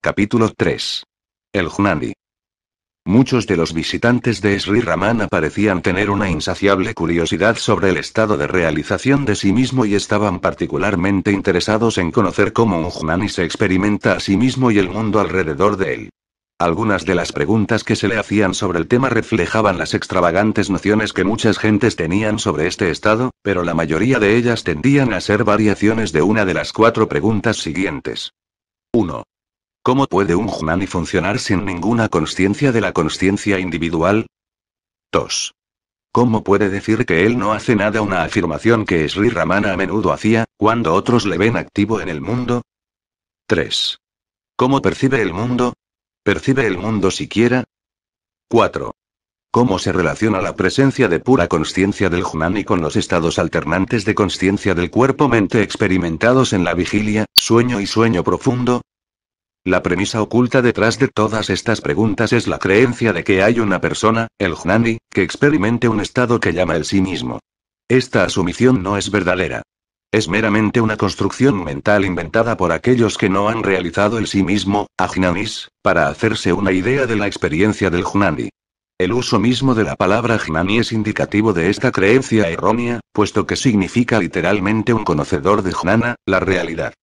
Capítulo 3. El Junani. Muchos de los visitantes de Sri Ramana parecían tener una insaciable curiosidad sobre el estado de realización de sí mismo y estaban particularmente interesados en conocer cómo un Junani se experimenta a sí mismo y el mundo alrededor de él. Algunas de las preguntas que se le hacían sobre el tema reflejaban las extravagantes nociones que muchas gentes tenían sobre este estado, pero la mayoría de ellas tendían a ser variaciones de una de las cuatro preguntas siguientes. 1. ¿Cómo puede un Junani funcionar sin ninguna conciencia de la conciencia individual? 2. ¿Cómo puede decir que él no hace nada? Una afirmación que Sri Ramana a menudo hacía, cuando otros le ven activo en el mundo. 3. ¿Cómo percibe el mundo? ¿Percibe el mundo siquiera? 4. ¿Cómo se relaciona la presencia de pura conciencia del Junani con los estados alternantes de conciencia del cuerpo-mente experimentados en la vigilia, sueño y sueño profundo? La premisa oculta detrás de todas estas preguntas es la creencia de que hay una persona, el Junani, que experimente un estado que llama el sí mismo. Esta asumición no es verdadera. Es meramente una construcción mental inventada por aquellos que no han realizado el sí mismo, ajnanis, para hacerse una idea de la experiencia del Junani. El uso mismo de la palabra Jnani es indicativo de esta creencia errónea, puesto que significa literalmente un conocedor de Jnana, la realidad.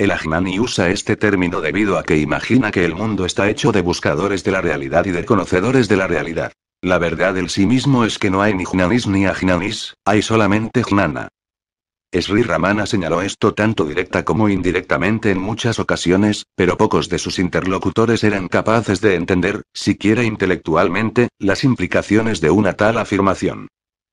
El Ajnani usa este término debido a que imagina que el mundo está hecho de buscadores de la realidad y de conocedores de la realidad. La verdad del sí mismo es que no hay ni Jnanis ni Ajnanis, hay solamente Jnana. Sri Ramana señaló esto tanto directa como indirectamente en muchas ocasiones, pero pocos de sus interlocutores eran capaces de entender, siquiera intelectualmente, las implicaciones de una tal afirmación.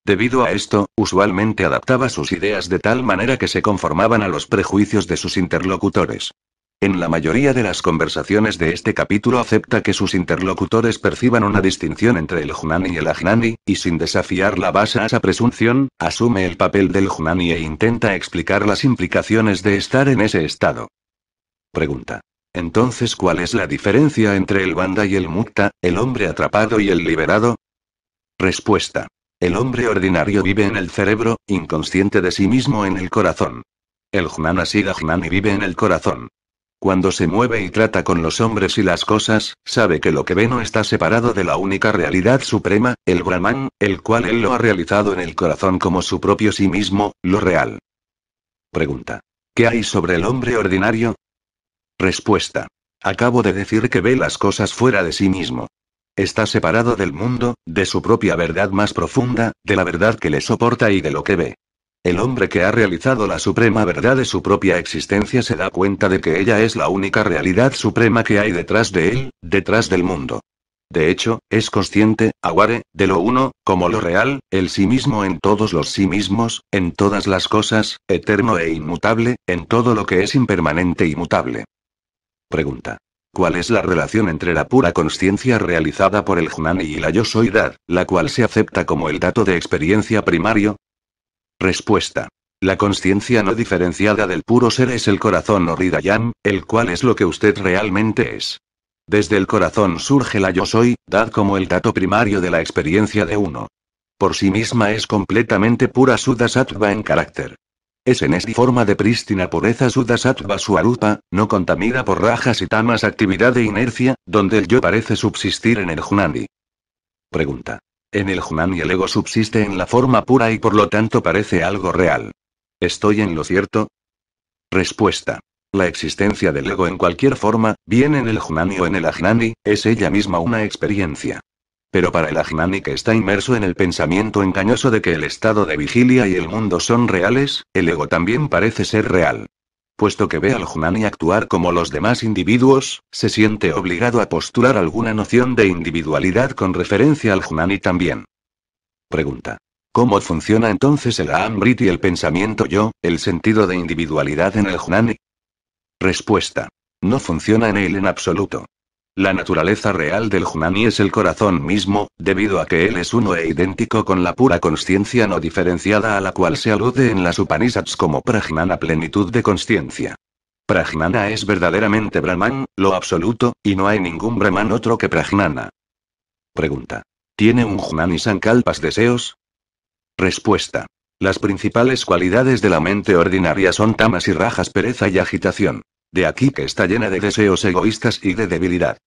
Debido a esto, usualmente adaptaba sus ideas de tal manera que se conformaban a los prejuicios de sus interlocutores. En la mayoría de las conversaciones de este capítulo acepta que sus interlocutores perciban una distinción entre el Junani y el Ajnani, y sin desafiar la base a esa presunción, asume el papel del Junani e intenta explicar las implicaciones de estar en ese estado. Pregunta. Entonces, ¿cuál es la diferencia entre el Banda y el Mukta, el hombre atrapado y el liberado? Respuesta. El hombre ordinario vive en el cerebro, inconsciente de sí mismo en el corazón. El Jnana Siddha vive en el corazón. Cuando se mueve y trata con los hombres y las cosas, sabe que lo que ve no está separado de la única realidad suprema, el Brahman, el cual él lo ha realizado en el corazón como su propio sí mismo, lo real. Pregunta. ¿Qué hay sobre el hombre ordinario? Respuesta. Acabo de decir que ve las cosas fuera de sí mismo. Está separado del mundo, de su propia verdad más profunda, de la verdad que le soporta y de lo que ve. El hombre que ha realizado la suprema verdad de su propia existencia se da cuenta de que ella es la única realidad suprema que hay detrás de él, detrás del mundo. De hecho, es consciente, aguare, de lo uno, como lo real, el sí mismo en todos los sí mismos, en todas las cosas, eterno e inmutable, en todo lo que es impermanente y mutable. Pregunta. ¿Cuál es la relación entre la pura conciencia realizada por el Jnani y la yo soidad, la cual se acepta como el dato de experiencia primario? Respuesta. La conciencia no diferenciada del puro ser es el corazón o Ridayam, el cual es lo que usted realmente es. Desde el corazón surge la yo soy, dad como el dato primario de la experiencia de uno. Por sí misma es completamente pura Sudasattva en carácter. Es en esta forma de prístina pureza Sudasattva Suarupa, no contamida por rajas y tamas actividad de inercia, donde el yo parece subsistir en el Junani. Pregunta. En el y el ego subsiste en la forma pura y por lo tanto parece algo real. ¿Estoy en lo cierto? Respuesta. La existencia del ego en cualquier forma, bien en el Junani o en el Ajnani, es ella misma una experiencia. Pero para el Ajnani que está inmerso en el pensamiento engañoso de que el estado de vigilia y el mundo son reales, el ego también parece ser real. Puesto que ve al Junani actuar como los demás individuos, se siente obligado a postular alguna noción de individualidad con referencia al Junani también. Pregunta. ¿Cómo funciona entonces el Amrit y el pensamiento yo, el sentido de individualidad en el Junani? Respuesta. No funciona en él en absoluto. La naturaleza real del Junani es el corazón mismo, debido a que él es uno e idéntico con la pura conciencia no diferenciada a la cual se alude en las Upanishads como Prajnana plenitud de conciencia. Prajnana es verdaderamente Brahman, lo absoluto, y no hay ningún Brahman otro que Prajnana. Pregunta. ¿Tiene un Junani Sankalpas deseos? Respuesta. Las principales cualidades de la mente ordinaria son tamas y rajas pereza y agitación. De aquí que está llena de deseos egoístas y de debilidad.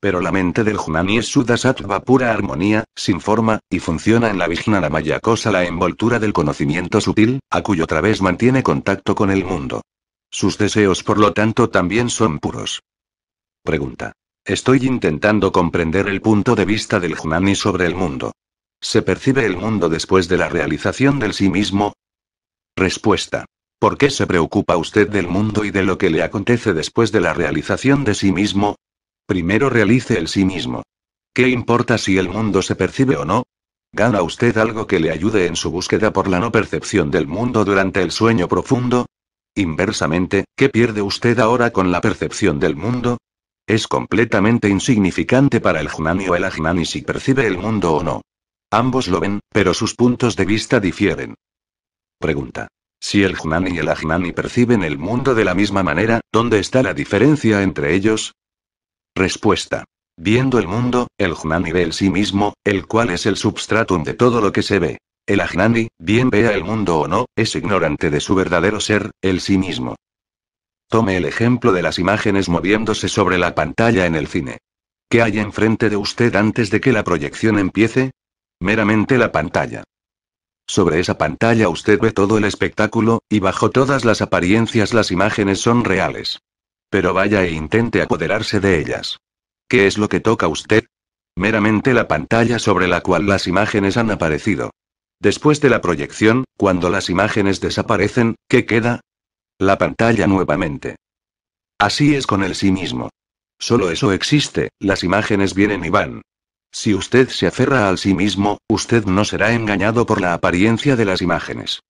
Pero la mente del Junani es Sudasattva pura armonía, sin forma, y funciona en la Vijnana Maya cosa la envoltura del conocimiento sutil, a cuyo través mantiene contacto con el mundo. Sus deseos por lo tanto también son puros. Pregunta. Estoy intentando comprender el punto de vista del Junani sobre el mundo. ¿Se percibe el mundo después de la realización del sí mismo? Respuesta. ¿Por qué se preocupa usted del mundo y de lo que le acontece después de la realización de sí mismo? Primero realice el sí mismo. ¿Qué importa si el mundo se percibe o no? ¿Gana usted algo que le ayude en su búsqueda por la no percepción del mundo durante el sueño profundo? Inversamente, ¿qué pierde usted ahora con la percepción del mundo? Es completamente insignificante para el Junani o el Ajnani si percibe el mundo o no. Ambos lo ven, pero sus puntos de vista difieren. Pregunta. Si el Junani y el Ajnani perciben el mundo de la misma manera, ¿dónde está la diferencia entre ellos? Respuesta. Viendo el mundo, el Jnani ve el sí mismo, el cual es el substratum de todo lo que se ve. El Ajnani, bien vea el mundo o no, es ignorante de su verdadero ser, el sí mismo. Tome el ejemplo de las imágenes moviéndose sobre la pantalla en el cine. ¿Qué hay enfrente de usted antes de que la proyección empiece? Meramente la pantalla. Sobre esa pantalla usted ve todo el espectáculo, y bajo todas las apariencias las imágenes son reales. Pero vaya e intente apoderarse de ellas. ¿Qué es lo que toca usted? Meramente la pantalla sobre la cual las imágenes han aparecido. Después de la proyección, cuando las imágenes desaparecen, ¿qué queda? La pantalla nuevamente. Así es con el sí mismo. Solo eso existe, las imágenes vienen y van. Si usted se aferra al sí mismo, usted no será engañado por la apariencia de las imágenes.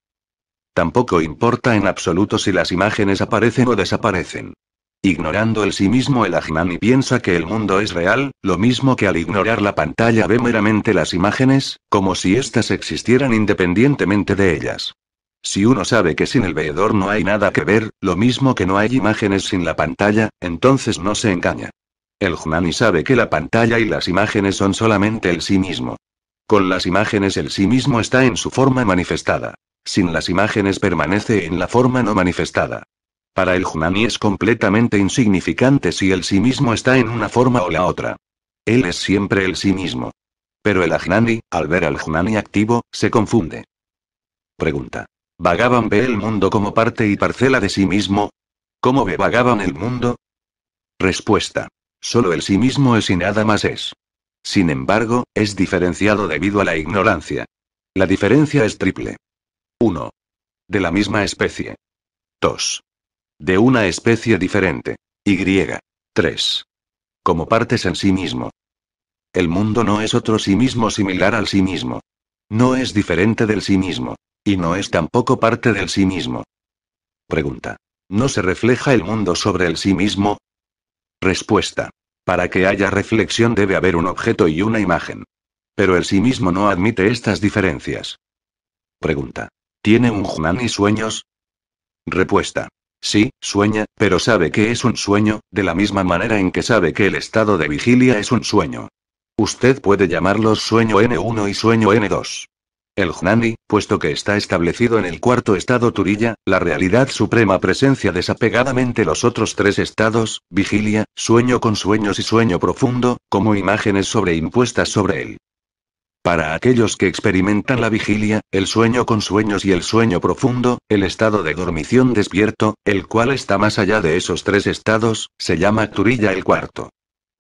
Tampoco importa en absoluto si las imágenes aparecen o desaparecen. Ignorando el sí mismo el Ajnani piensa que el mundo es real, lo mismo que al ignorar la pantalla ve meramente las imágenes, como si éstas existieran independientemente de ellas. Si uno sabe que sin el veedor no hay nada que ver, lo mismo que no hay imágenes sin la pantalla, entonces no se engaña. El Jnani sabe que la pantalla y las imágenes son solamente el sí mismo. Con las imágenes el sí mismo está en su forma manifestada. Sin las imágenes permanece en la forma no manifestada. Para el Junani es completamente insignificante si el sí mismo está en una forma o la otra. Él es siempre el sí mismo. Pero el Ajnani, al ver al Junani activo, se confunde. Pregunta. ¿Vagaban ve el mundo como parte y parcela de sí mismo? ¿Cómo ve Vagaban el mundo? Respuesta. Solo el sí mismo es y nada más es. Sin embargo, es diferenciado debido a la ignorancia. La diferencia es triple. 1. De la misma especie. 2. De una especie diferente. Y. 3. Como partes en sí mismo. El mundo no es otro sí mismo similar al sí mismo. No es diferente del sí mismo. Y no es tampoco parte del sí mismo. Pregunta. ¿No se refleja el mundo sobre el sí mismo? Respuesta. Para que haya reflexión debe haber un objeto y una imagen. Pero el sí mismo no admite estas diferencias. Pregunta. ¿Tiene un Junani sueños? Respuesta. Sí, sueña, pero sabe que es un sueño, de la misma manera en que sabe que el estado de vigilia es un sueño. Usted puede llamarlos sueño N1 y sueño N2. El Jnani, puesto que está establecido en el cuarto estado Turilla, la realidad suprema presencia desapegadamente los otros tres estados, vigilia, sueño con sueños y sueño profundo, como imágenes sobreimpuestas sobre él. Para aquellos que experimentan la vigilia, el sueño con sueños y el sueño profundo, el estado de dormición despierto, el cual está más allá de esos tres estados, se llama Turilla el cuarto.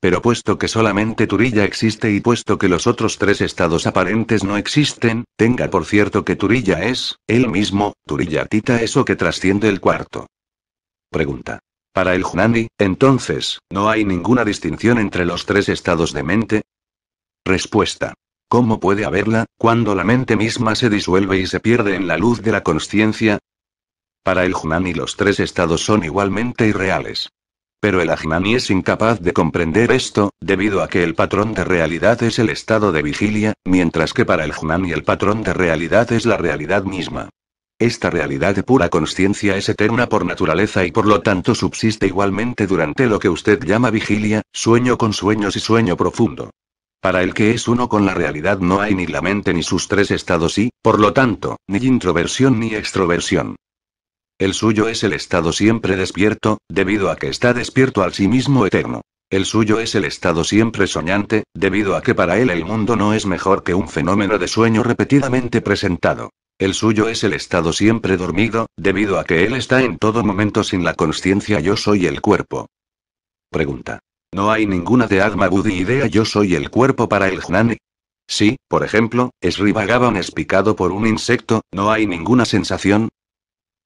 Pero puesto que solamente Turilla existe y puesto que los otros tres estados aparentes no existen, tenga por cierto que Turilla es, él mismo, Turilla Tita eso que trasciende el cuarto. Pregunta. Para el Junani, entonces, ¿no hay ninguna distinción entre los tres estados de mente? Respuesta. ¿Cómo puede haberla, cuando la mente misma se disuelve y se pierde en la luz de la consciencia? Para el Junani los tres estados son igualmente irreales. Pero el Ajnani es incapaz de comprender esto, debido a que el patrón de realidad es el estado de vigilia, mientras que para el Junani el patrón de realidad es la realidad misma. Esta realidad de pura conciencia es eterna por naturaleza y por lo tanto subsiste igualmente durante lo que usted llama vigilia, sueño con sueños y sueño profundo. Para el que es uno con la realidad no hay ni la mente ni sus tres estados y, por lo tanto, ni introversión ni extroversión. El suyo es el estado siempre despierto, debido a que está despierto al sí mismo eterno. El suyo es el estado siempre soñante, debido a que para él el mundo no es mejor que un fenómeno de sueño repetidamente presentado. El suyo es el estado siempre dormido, debido a que él está en todo momento sin la conciencia yo soy el cuerpo. Pregunta. ¿No hay ninguna de Agma Budi idea yo soy el cuerpo para el Jnani? Sí, por ejemplo, es Rivagavan es picado por un insecto, ¿no hay ninguna sensación?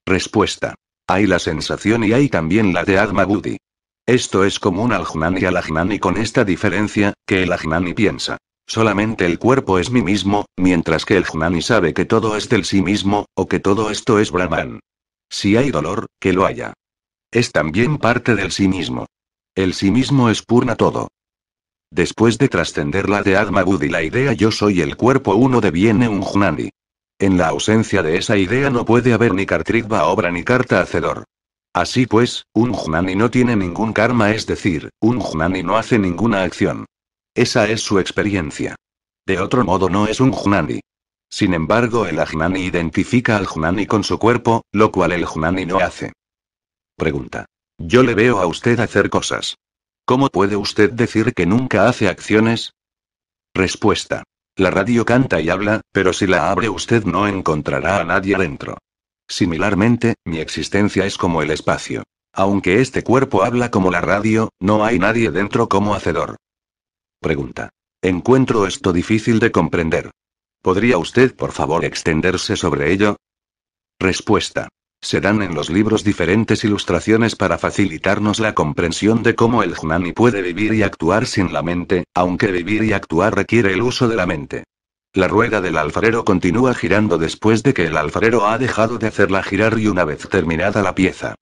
Respuesta. Hay la sensación y hay también la de Agma Budi. Esto es común al Jnani y al Ajnani con esta diferencia, que el Ajnani piensa. Solamente el cuerpo es mí mismo, mientras que el Jnani sabe que todo es del sí mismo, o que todo esto es Brahman. Si hay dolor, que lo haya. Es también parte del sí mismo. El sí mismo es purna todo. Después de trascender la de Adma Budi la idea yo soy el cuerpo uno deviene un Jnani. En la ausencia de esa idea no puede haber ni Kartrigva obra ni carta hacedor. Así pues, un Jnani no tiene ningún karma, es decir, un Jnani no hace ninguna acción. Esa es su experiencia. De otro modo no es un Jnani. Sin embargo, el Ajnani identifica al Jnani con su cuerpo, lo cual el Jnani no hace. Pregunta. Yo le veo a usted hacer cosas. ¿Cómo puede usted decir que nunca hace acciones? Respuesta. La radio canta y habla, pero si la abre usted no encontrará a nadie adentro. Similarmente, mi existencia es como el espacio. Aunque este cuerpo habla como la radio, no hay nadie dentro como hacedor. Pregunta. Encuentro esto difícil de comprender. ¿Podría usted, por favor, extenderse sobre ello? Respuesta. Se dan en los libros diferentes ilustraciones para facilitarnos la comprensión de cómo el Jnani puede vivir y actuar sin la mente, aunque vivir y actuar requiere el uso de la mente. La rueda del alfarero continúa girando después de que el alfarero ha dejado de hacerla girar y una vez terminada la pieza.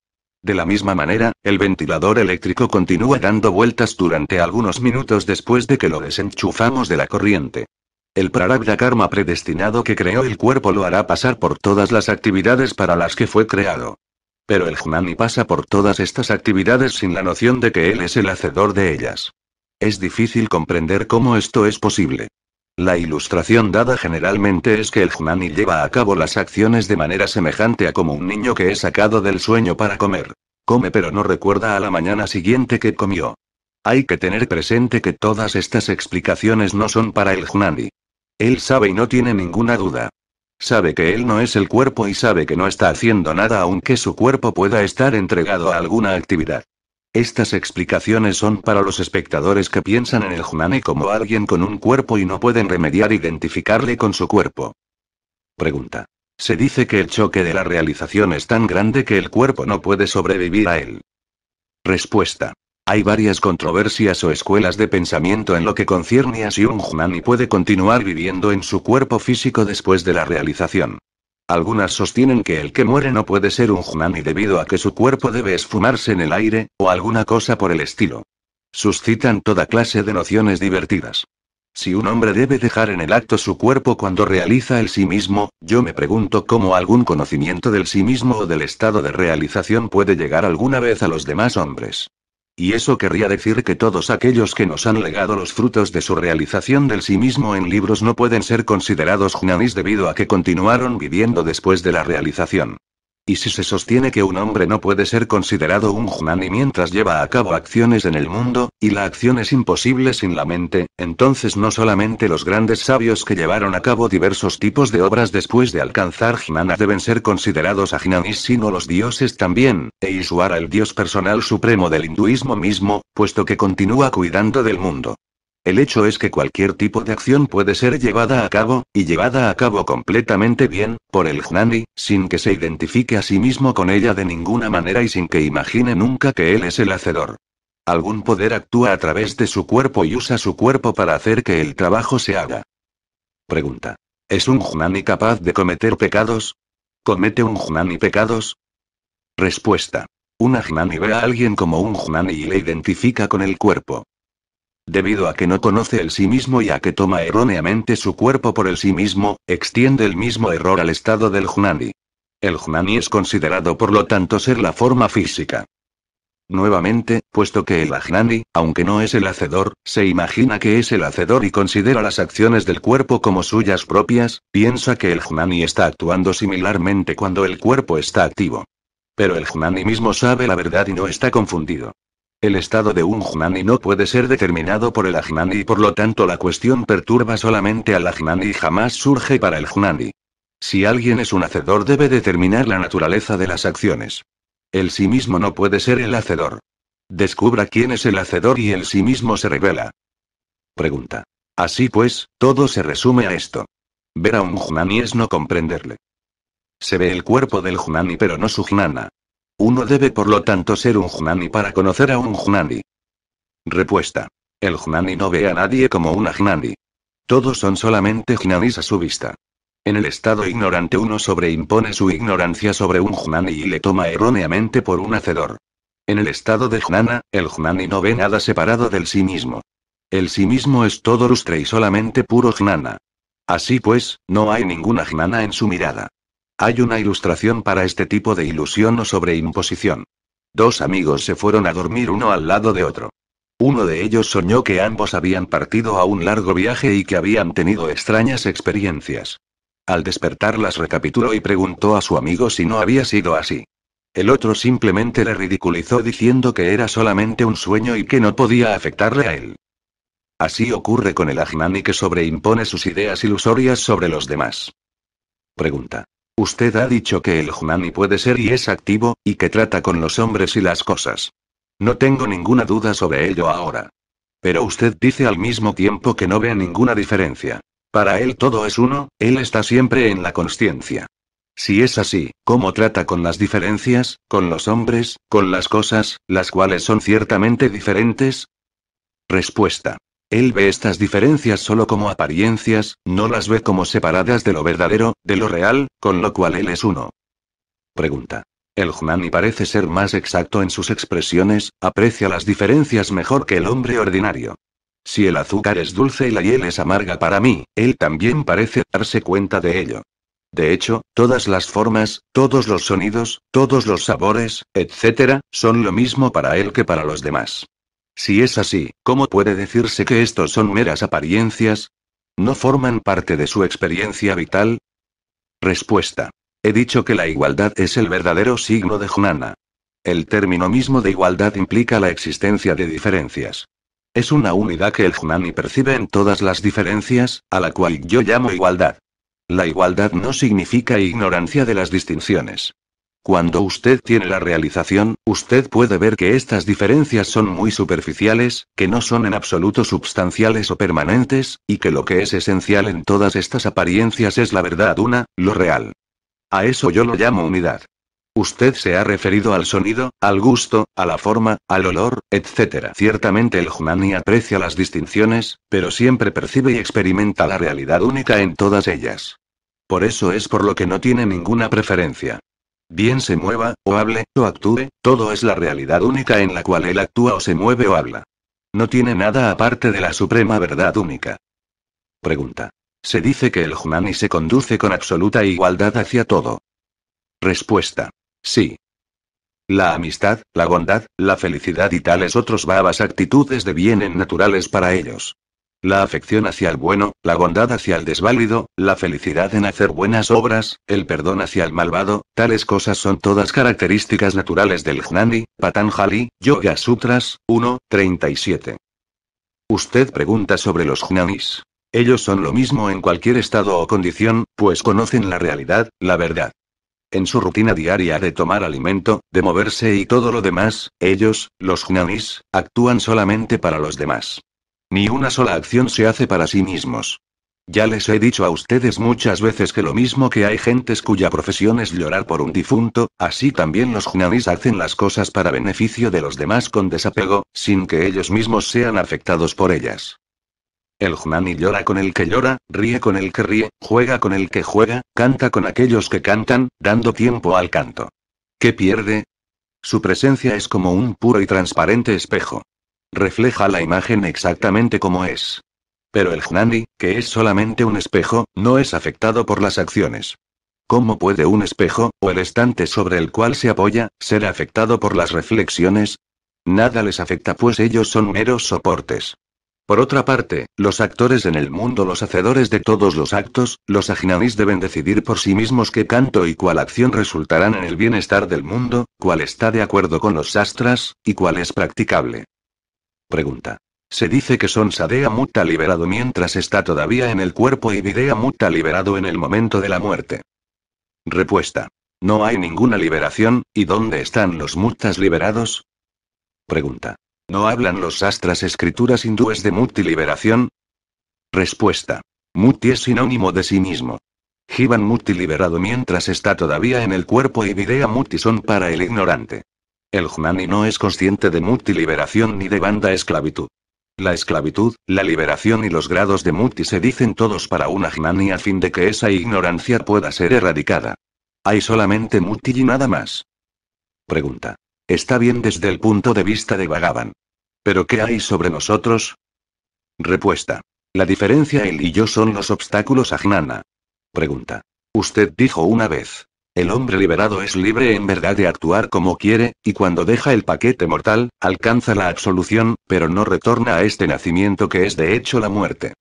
De la misma manera, el ventilador eléctrico continúa dando vueltas durante algunos minutos después de que lo desenchufamos de la corriente. El prarabdha karma predestinado que creó el cuerpo lo hará pasar por todas las actividades para las que fue creado. Pero el Jnani pasa por todas estas actividades sin la noción de que él es el hacedor de ellas. Es difícil comprender cómo esto es posible. La ilustración dada generalmente es que el Jnani lleva a cabo las acciones de manera semejante a como un niño que es sacado del sueño para comer. Come pero no recuerda a la mañana siguiente que comió. Hay que tener presente que todas estas explicaciones no son para el Jnani. Él sabe y no tiene ninguna duda. Sabe que él no es el cuerpo y sabe que no está haciendo nada aunque su cuerpo pueda estar entregado a alguna actividad. Estas explicaciones son para los espectadores que piensan en el Jnani como alguien con un cuerpo y no pueden remediar identificarle con su cuerpo. Pregunta. Se dice que el choque de la realización es tan grande que el cuerpo no puede sobrevivir a él. Respuesta. Hay varias controversias o escuelas de pensamiento en lo que concierne a si un Jnani puede continuar viviendo en su cuerpo físico después de la realización. Algunas sostienen que el que muere no puede ser un Jnani debido a que su cuerpo debe esfumarse en el aire, o alguna cosa por el estilo. Suscitan toda clase de nociones divertidas. Si un hombre debe dejar en el acto su cuerpo cuando realiza el sí mismo, yo me pregunto cómo algún conocimiento del sí mismo o del estado de realización puede llegar alguna vez a los demás hombres. Y eso querría decir que todos aquellos que nos han legado los frutos de su realización del sí mismo en libros no pueden ser considerados jnanis debido a que continuaron viviendo después de la realización. Y si se sostiene que un hombre no puede ser considerado un jnani mientras lleva a cabo acciones en el mundo, y la acción es imposible sin la mente, entonces no solamente los grandes sabios que llevaron a cabo diversos tipos de obras después de alcanzar jnana deben ser considerados ajnanis sino los dioses también, e Ishwara el dios personal supremo del hinduismo mismo, puesto que continúa cuidando del mundo. El hecho es que cualquier tipo de acción puede ser llevada a cabo, y llevada a cabo completamente bien, por el Jnani, sin que se identifique a sí mismo con ella de ninguna manera y sin que imagine nunca que él es el hacedor. Algún poder actúa a través de su cuerpo y usa su cuerpo para hacer que el trabajo se haga. Pregunta. ¿Es un Jnani capaz de cometer pecados? ¿Comete un Jnani pecados? Respuesta. Un Jnani ve a alguien como un Jnani y le identifica con el cuerpo. Debido a que no conoce el sí mismo y a que toma erróneamente su cuerpo por el sí mismo, extiende el mismo error al estado del Jnani. El Jnani es considerado por lo tanto ser la forma física. Nuevamente, puesto que el Ajnani, aunque no es el hacedor, se imagina que es el hacedor y considera las acciones del cuerpo como suyas propias, piensa que el Jnani está actuando similarmente cuando el cuerpo está activo. Pero el Junani mismo sabe la verdad y no está confundido. El estado de un Junani no puede ser determinado por el Ajnani y por lo tanto la cuestión perturba solamente al Ajnani y jamás surge para el Junani. Si alguien es un hacedor debe determinar la naturaleza de las acciones. El sí mismo no puede ser el hacedor. Descubra quién es el hacedor y el sí mismo se revela. Pregunta. Así pues, todo se resume a esto. Ver a un Junani es no comprenderle. Se ve el cuerpo del Junani pero no su Jnana. Uno debe por lo tanto ser un Junani para conocer a un Junani. Respuesta. El Junani no ve a nadie como una Jnani. Todos son solamente Jnanis a su vista. En el estado ignorante uno sobreimpone su ignorancia sobre un Junani y le toma erróneamente por un hacedor. En el estado de Jnana, el Junani no ve nada separado del sí mismo. El sí mismo es todo lustre y solamente puro Jnana. Así pues, no hay ninguna Jnana en su mirada. Hay una ilustración para este tipo de ilusión o sobreimposición. Dos amigos se fueron a dormir uno al lado de otro. Uno de ellos soñó que ambos habían partido a un largo viaje y que habían tenido extrañas experiencias. Al despertar las recapituló y preguntó a su amigo si no había sido así. El otro simplemente le ridiculizó diciendo que era solamente un sueño y que no podía afectarle a él. Así ocurre con el ajnani que sobreimpone sus ideas ilusorias sobre los demás. Pregunta. Usted ha dicho que el Junani puede ser y es activo, y que trata con los hombres y las cosas. No tengo ninguna duda sobre ello ahora. Pero usted dice al mismo tiempo que no ve ninguna diferencia. Para él todo es uno, él está siempre en la consciencia. Si es así, ¿cómo trata con las diferencias, con los hombres, con las cosas, las cuales son ciertamente diferentes? Respuesta. Él ve estas diferencias solo como apariencias, no las ve como separadas de lo verdadero, de lo real, con lo cual él es uno. Pregunta. El Jnani parece ser más exacto en sus expresiones, aprecia las diferencias mejor que el hombre ordinario. Si el azúcar es dulce y la hiel es amarga para mí, él también parece darse cuenta de ello. De hecho, todas las formas, todos los sonidos, todos los sabores, etc., son lo mismo para él que para los demás. Si es así, ¿cómo puede decirse que estos son meras apariencias? ¿No forman parte de su experiencia vital? Respuesta. He dicho que la igualdad es el verdadero signo de Jnana. El término mismo de igualdad implica la existencia de diferencias. Es una unidad que el Jnani percibe en todas las diferencias, a la cual yo llamo igualdad. La igualdad no significa ignorancia de las distinciones. Cuando usted tiene la realización, usted puede ver que estas diferencias son muy superficiales, que no son en absoluto substanciales o permanentes, y que lo que es esencial en todas estas apariencias es la verdad una, lo real. A eso yo lo llamo unidad. Usted se ha referido al sonido, al gusto, a la forma, al olor, etc. Ciertamente el Junani aprecia las distinciones, pero siempre percibe y experimenta la realidad única en todas ellas. Por eso es por lo que no tiene ninguna preferencia. Bien se mueva, o hable, o actúe, todo es la realidad única en la cual él actúa o se mueve o habla. No tiene nada aparte de la suprema verdad única. Pregunta. Se dice que el Junani se conduce con absoluta igualdad hacia todo. Respuesta. Sí. La amistad, la bondad, la felicidad y tales otros babas actitudes de bien en naturales para ellos. La afección hacia el bueno, la bondad hacia el desválido, la felicidad en hacer buenas obras, el perdón hacia el malvado, tales cosas son todas características naturales del Jnani, Patanjali, Yoga Sutras, 1, 37. Usted pregunta sobre los Jnanis. Ellos son lo mismo en cualquier estado o condición, pues conocen la realidad, la verdad. En su rutina diaria de tomar alimento, de moverse y todo lo demás, ellos, los Jnanis, actúan solamente para los demás. Ni una sola acción se hace para sí mismos. Ya les he dicho a ustedes muchas veces que lo mismo que hay gentes cuya profesión es llorar por un difunto, así también los Jnanis hacen las cosas para beneficio de los demás con desapego, sin que ellos mismos sean afectados por ellas. El Jnani llora con el que llora, ríe con el que ríe, juega con el que juega, canta con aquellos que cantan, dando tiempo al canto. ¿Qué pierde? Su presencia es como un puro y transparente espejo. Refleja la imagen exactamente como es. Pero el Jnani, que es solamente un espejo, no es afectado por las acciones. ¿Cómo puede un espejo, o el estante sobre el cual se apoya, ser afectado por las reflexiones? Nada les afecta pues ellos son meros soportes. Por otra parte, los actores en el mundo, los hacedores de todos los actos, los ajinanis deben decidir por sí mismos qué canto y cuál acción resultarán en el bienestar del mundo, cuál está de acuerdo con los sastras, y cuál es practicable. Pregunta. Se dice que son Sadea Mutta liberado mientras está todavía en el cuerpo y Videa Mutta liberado en el momento de la muerte. Respuesta. No hay ninguna liberación, ¿y dónde están los Muttas liberados? Pregunta. ¿No hablan los astras escrituras hindúes de Mutti liberación? Respuesta. Mutti es sinónimo de sí mismo. Jivan Mutti liberado mientras está todavía en el cuerpo y Videa Mutti son para el ignorante. El Jnani no es consciente de Mutti liberación ni de banda esclavitud. La esclavitud, la liberación y los grados de Mutti se dicen todos para una Jnani a fin de que esa ignorancia pueda ser erradicada. Hay solamente Mutti y nada más. Pregunta. Está bien desde el punto de vista de Bhagavan. ¿Pero qué hay sobre nosotros? Respuesta. La diferencia él y yo son los obstáculos a Jnana. Pregunta. Usted dijo una vez. El hombre liberado es libre en verdad de actuar como quiere, y cuando deja el paquete mortal, alcanza la absolución, pero no retorna a este nacimiento que es de hecho la muerte.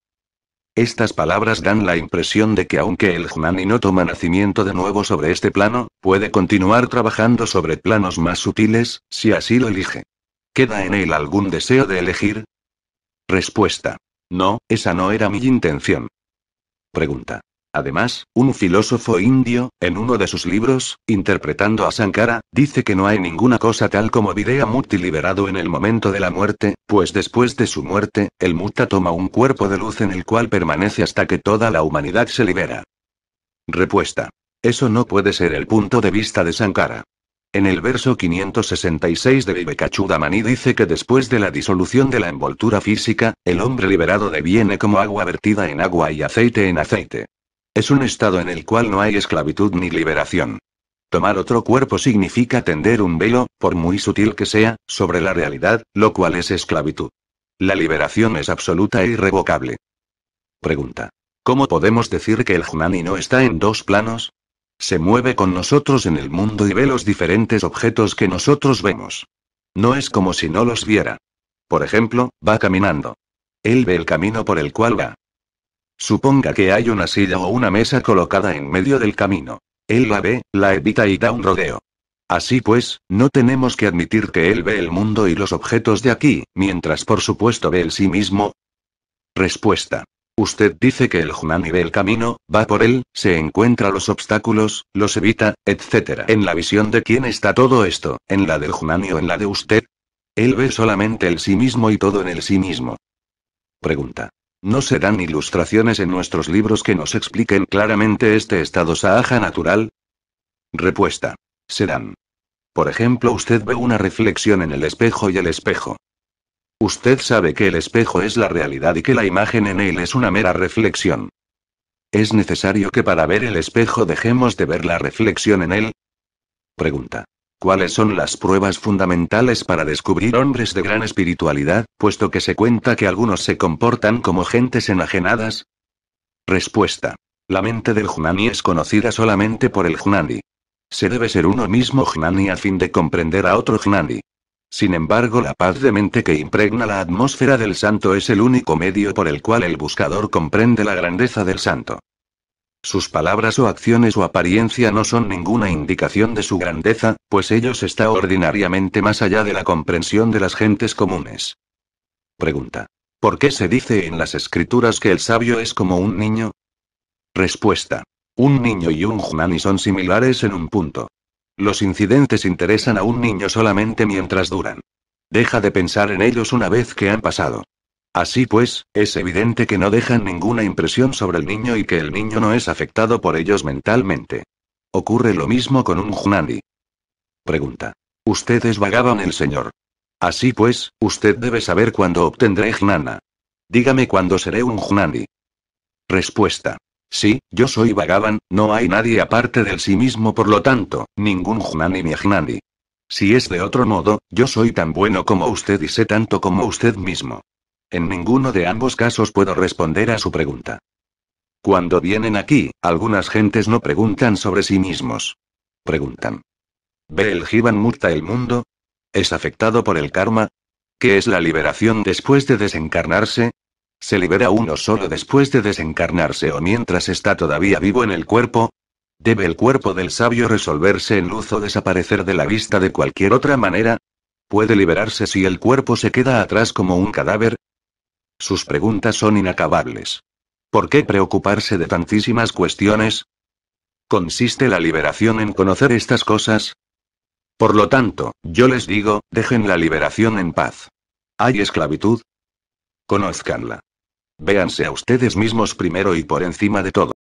Estas palabras dan la impresión de que aunque el Jnani no toma nacimiento de nuevo sobre este plano, puede continuar trabajando sobre planos más sutiles, si así lo elige. ¿Queda en él algún deseo de elegir? Respuesta. No, esa no era mi intención. Pregunta. Además, un filósofo indio, en uno de sus libros, interpretando a Sankara, dice que no hay ninguna cosa tal como Mutti liberado en el momento de la muerte, pues después de su muerte, el Mutta toma un cuerpo de luz en el cual permanece hasta que toda la humanidad se libera. Respuesta. Eso no puede ser el punto de vista de Sankara. En el verso 566 de Vivekachudamani dice que después de la disolución de la envoltura física, el hombre liberado deviene como agua vertida en agua y aceite en aceite. Es un estado en el cual no hay esclavitud ni liberación. Tomar otro cuerpo significa tender un velo, por muy sutil que sea, sobre la realidad, lo cual es esclavitud. La liberación es absoluta e irrevocable. Pregunta. ¿Cómo podemos decir que el Jnani no está en dos planos? Se mueve con nosotros en el mundo y ve los diferentes objetos que nosotros vemos. No es como si no los viera. Por ejemplo, va caminando. Él ve el camino por el cual va. Suponga que hay una silla o una mesa colocada en medio del camino. Él la ve, la evita y da un rodeo. Así pues, no tenemos que admitir que él ve el mundo y los objetos de aquí, mientras por supuesto ve el sí mismo. Respuesta. Usted dice que el Junani ve el camino, va por él, se encuentra los obstáculos, los evita, etc. ¿En la visión de quién está todo esto? ¿En la del Junani o en la de usted? Él ve solamente el sí mismo y todo en el sí mismo. Pregunta. ¿No se dan ilustraciones en nuestros libros que nos expliquen claramente este estado sahaja natural? Respuesta. Se dan. Por ejemplo, usted ve una reflexión en el espejo y el espejo. Usted sabe que el espejo es la realidad y que la imagen en él es una mera reflexión. ¿Es necesario que para ver el espejo dejemos de ver la reflexión en él? Pregunta. ¿Cuáles son las pruebas fundamentales para descubrir hombres de gran espiritualidad, puesto que se cuenta que algunos se comportan como gentes enajenadas? Respuesta. La mente del Jnani es conocida solamente por el Jnani. Se debe ser uno mismo Jnani a fin de comprender a otro Jnani. Sin embargo, la paz de mente que impregna la atmósfera del santo es el único medio por el cual el buscador comprende la grandeza del santo. Sus palabras o acciones o apariencia no son ninguna indicación de su grandeza, pues ellos está ordinariamente más allá de la comprensión de las gentes comunes. Pregunta. ¿Por qué se dice en las escrituras que el sabio es como un niño? Respuesta. Un niño y un jnani son similares en un punto. Los incidentes interesan a un niño solamente mientras duran. Deja de pensar en ellos una vez que han pasado. Así pues, es evidente que no dejan ninguna impresión sobre el niño y que el niño no es afectado por ellos mentalmente. Ocurre lo mismo con un Jnani. Pregunta. Usted es Bhagavan el Señor. Así pues, usted debe saber cuándo obtendré Jnana. Dígame cuándo seré un Jnani. Respuesta. Sí, yo soy Bhagavan, no hay nadie aparte del sí mismo, por lo tanto, ningún Jnani ni Jnani. Si es de otro modo, yo soy tan bueno como usted y sé tanto como usted mismo. En ninguno de ambos casos puedo responder a su pregunta. Cuando vienen aquí, algunas gentes no preguntan sobre sí mismos. Preguntan. ¿Ve el Jivan Mutta el mundo? ¿Es afectado por el karma? ¿Qué es la liberación después de desencarnarse? ¿Se libera uno solo después de desencarnarse o mientras está todavía vivo en el cuerpo? ¿Debe el cuerpo del sabio resolverse en luz o desaparecer de la vista de cualquier otra manera? ¿Puede liberarse si el cuerpo se queda atrás como un cadáver? Sus preguntas son inacabables. ¿Por qué preocuparse de tantísimas cuestiones? ¿Consiste la liberación en conocer estas cosas? Por lo tanto, yo les digo, dejen la liberación en paz. ¿Hay esclavitud? Conózcanla. Véanse a ustedes mismos primero y por encima de todo.